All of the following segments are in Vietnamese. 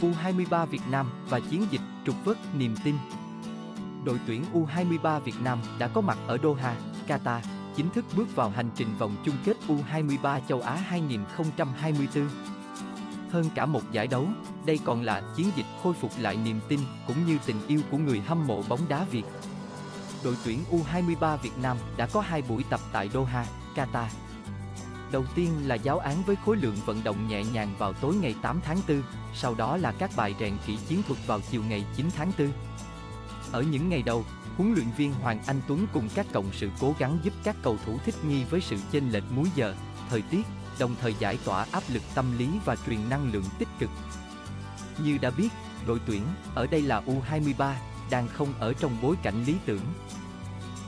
U23 Việt Nam và chiến dịch trục vớt niềm tin. Đội tuyển U23 Việt Nam đã có mặt ở Doha, Qatar, chính thức bước vào hành trình vòng chung kết U23 châu Á 2024. Hơn cả một giải đấu, đây còn là chiến dịch khôi phục lại niềm tin cũng như tình yêu của người hâm mộ bóng đá Việt. Đội tuyển U23 Việt Nam đã có hai buổi tập tại Doha, Qatar. Đầu tiên là giáo án với khối lượng vận động nhẹ nhàng vào tối ngày 8 tháng 4, sau đó là các bài rèn kỹ chiến thuật vào chiều ngày 9 tháng 4. Ở những ngày đầu, huấn luyện viên Hoàng Anh Tuấn cùng các cộng sự cố gắng giúp các cầu thủ thích nghi với sự chênh lệch múi giờ, thời tiết, đồng thời giải tỏa áp lực tâm lý và truyền năng lượng tích cực. Như đã biết, đội tuyển, ở đây là U23, đang không ở trong bối cảnh lý tưởng.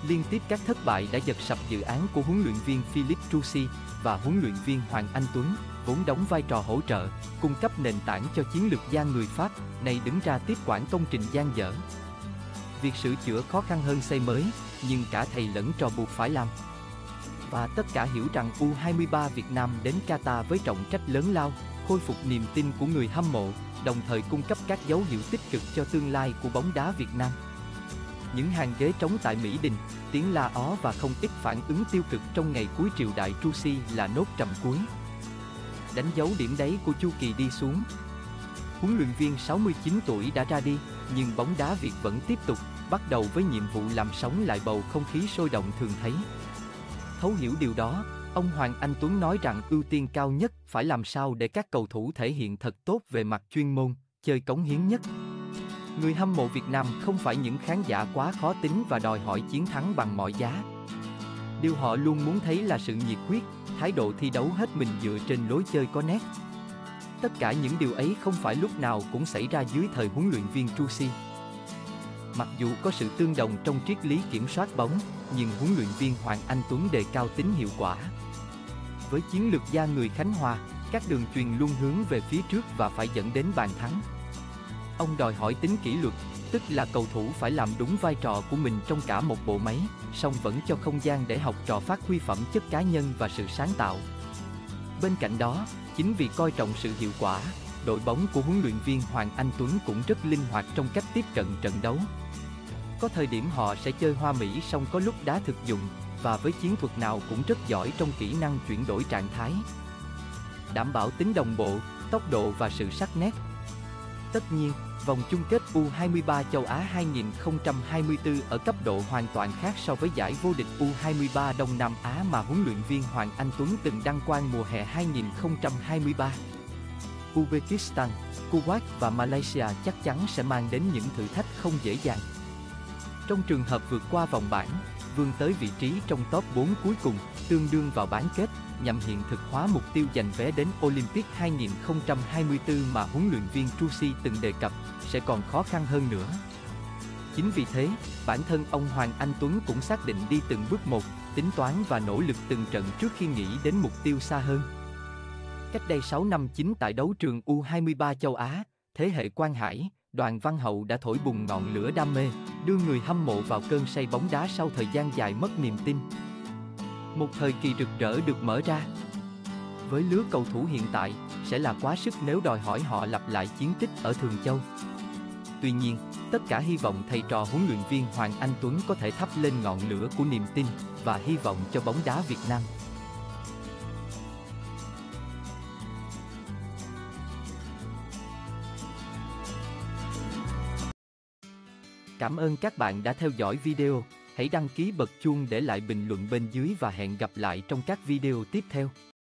Liên tiếp các thất bại đã giật sập dự án của huấn luyện viên Philip Trusi và huấn luyện viên Hoàng Anh Tuấn, vốn đóng vai trò hỗ trợ, cung cấp nền tảng cho chiến lược gia người Pháp, này đứng ra tiếp quản công trình gian dở. Việc sửa chữa khó khăn hơn xây mới, nhưng cả thầy lẫn trò buộc phải làm. Và tất cả hiểu rằng U23 Việt Nam đến Qatar với trọng trách lớn lao, khôi phục niềm tin của người hâm mộ, đồng thời cung cấp các dấu hiệu tích cực cho tương lai của bóng đá Việt Nam. Những hàng ghế trống tại Mỹ Đình, tiếng la ó và không ít phản ứng tiêu cực trong ngày cuối triều đại Trusi là nốt trầm cuối. Đánh dấu điểm đáy của chu kỳ đi xuống. Huấn luyện viên 69 tuổi đã ra đi, nhưng bóng đá Việt vẫn tiếp tục, bắt đầu với nhiệm vụ làm sống lại bầu không khí sôi động thường thấy. Thấu hiểu điều đó, ông Hoàng Anh Tuấn nói rằng ưu tiên cao nhất phải làm sao để các cầu thủ thể hiện thật tốt về mặt chuyên môn, chơi cống hiến nhất. Người hâm mộ Việt Nam không phải những khán giả quá khó tính và đòi hỏi chiến thắng bằng mọi giá. Điều họ luôn muốn thấy là sự nhiệt huyết, thái độ thi đấu hết mình dựa trên lối chơi có nét. Tất cả những điều ấy không phải lúc nào cũng xảy ra dưới thời huấn luyện viên Trusi. Mặc dù có sự tương đồng trong triết lý kiểm soát bóng, nhưng huấn luyện viên Hoàng Anh Tuấn đề cao tính hiệu quả. Với chiến lược gia người Khánh Hòa, các đường truyền luôn hướng về phía trước và phải dẫn đến bàn thắng. Ông đòi hỏi tính kỷ luật, tức là cầu thủ phải làm đúng vai trò của mình trong cả một bộ máy, song vẫn cho không gian để học trò phát huy phẩm chất cá nhân và sự sáng tạo. Bên cạnh đó, chính vì coi trọng sự hiệu quả, đội bóng của huấn luyện viên Hoàng Anh Tuấn cũng rất linh hoạt trong cách tiếp cận trận đấu. Có thời điểm họ sẽ chơi hoa mỹ song có lúc đá thực dụng, và với chiến thuật nào cũng rất giỏi trong kỹ năng chuyển đổi trạng thái. Đảm bảo tính đồng bộ, tốc độ và sự sắc nét. Tất nhiên, vòng chung kết U23 châu Á 2024 ở cấp độ hoàn toàn khác so với giải vô địch U23 Đông Nam Á mà huấn luyện viên Hoàng Anh Tuấn từng đăng quang mùa hè 2023. Uzbekistan, Kuwait và Malaysia chắc chắn sẽ mang đến những thử thách không dễ dàng. Trong trường hợp vượt qua vòng bảng, vươn tới vị trí trong top 4 cuối cùng, tương đương vào bán kết, nhằm hiện thực hóa mục tiêu giành vé đến Olympic 2024 mà huấn luyện viên Trusi từng đề cập, sẽ còn khó khăn hơn nữa. Chính vì thế, bản thân ông Hoàng Anh Tuấn cũng xác định đi từng bước một, tính toán và nỗ lực từng trận trước khi nghĩ đến mục tiêu xa hơn. Cách đây 6 năm chính tại đấu trường U23 châu Á, thế hệ Quang Hải, Đoàn Văn Hậu đã thổi bùng ngọn lửa đam mê, đưa người hâm mộ vào cơn say bóng đá sau thời gian dài mất niềm tin. Một thời kỳ rực rỡ được mở ra. Với lứa cầu thủ hiện tại, sẽ là quá sức nếu đòi hỏi họ lặp lại chiến tích ở Thường Châu. Tuy nhiên, tất cả hy vọng thầy trò huấn luyện viên Hoàng Anh Tuấn có thể thắp lên ngọn lửa của niềm tin và hy vọng cho bóng đá Việt Nam. Cảm ơn các bạn đã theo dõi video. Hãy đăng ký bật chuông để lại bình luận bên dưới và hẹn gặp lại trong các video tiếp theo.